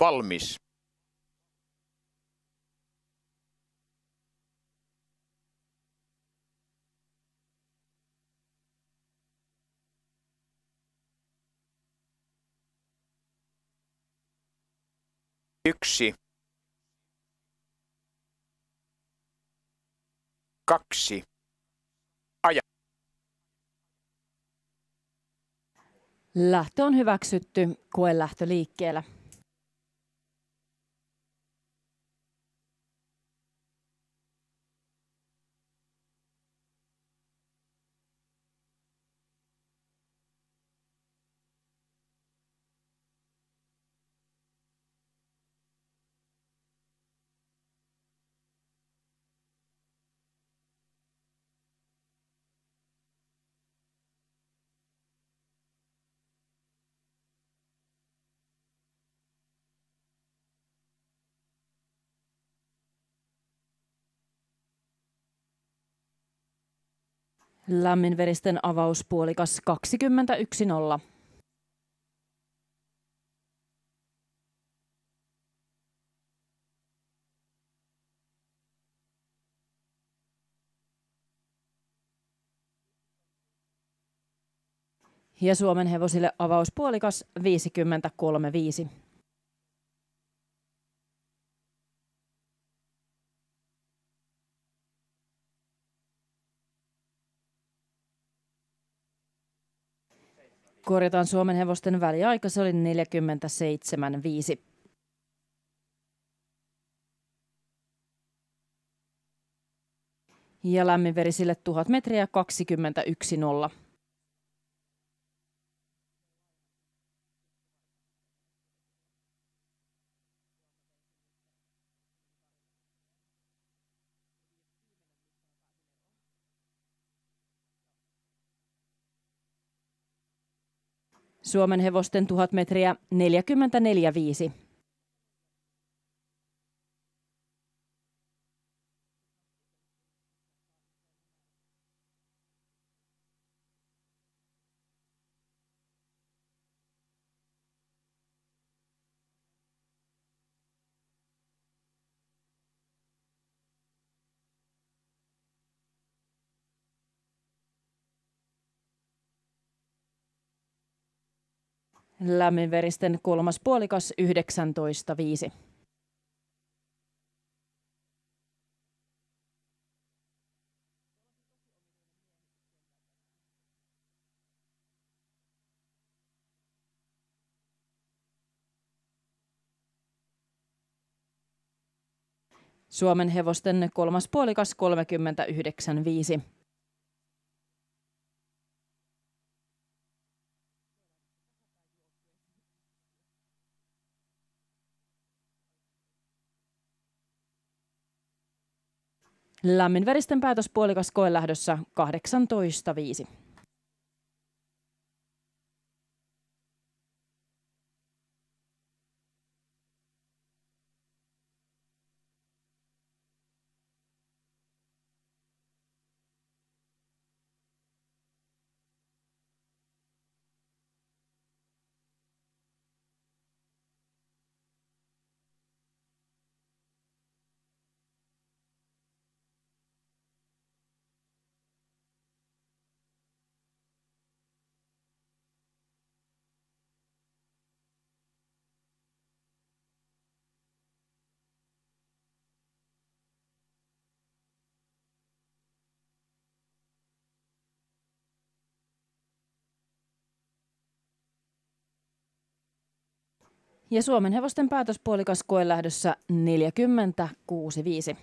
valmis yksi kaksi aja Lähtö on hyväksytty. Koelähtö liikkeellä. Lämminveristen avauspuolikas 21.0. Ja Suomen hevosille avauspuolikas 53.5. Korjataan Suomen hevosten väliaika, se oli 47.5. Ja lämminverisille 1000 metriä 21.0. Suomen hevosten 1000 metriä 44.5. Lämminveristen kolmas puolikas 19.5. Suomen hevosten kolmas puolikas 39.5. Lämminveristen päätöspuolikas koelähdössä 18.5. Ja Suomen hevosten päätöspuolikas koelähdössä 46.5.